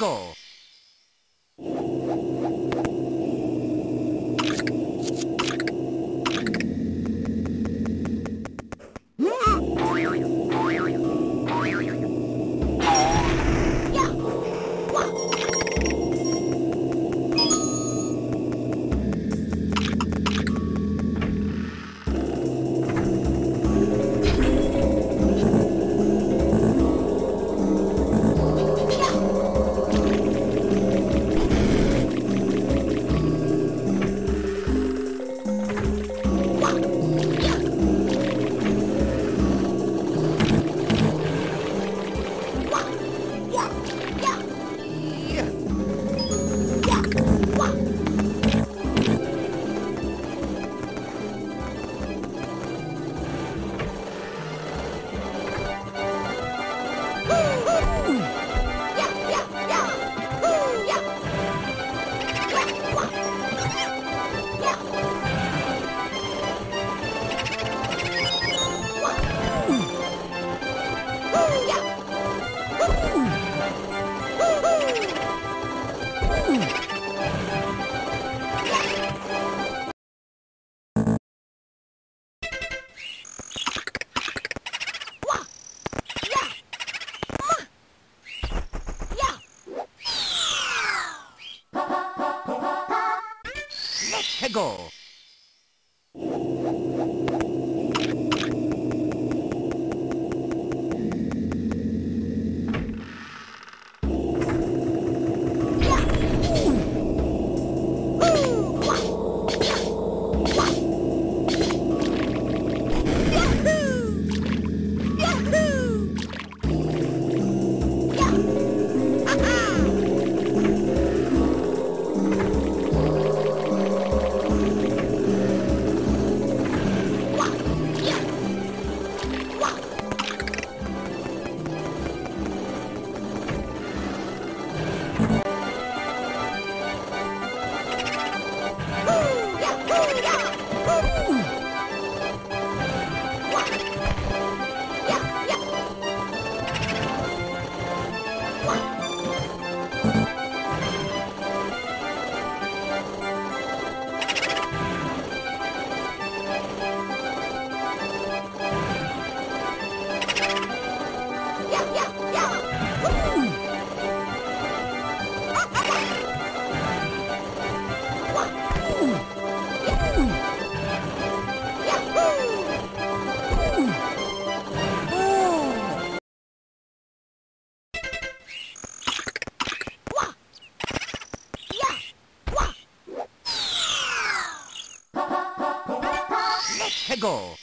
Let's go. Pacheco. Go.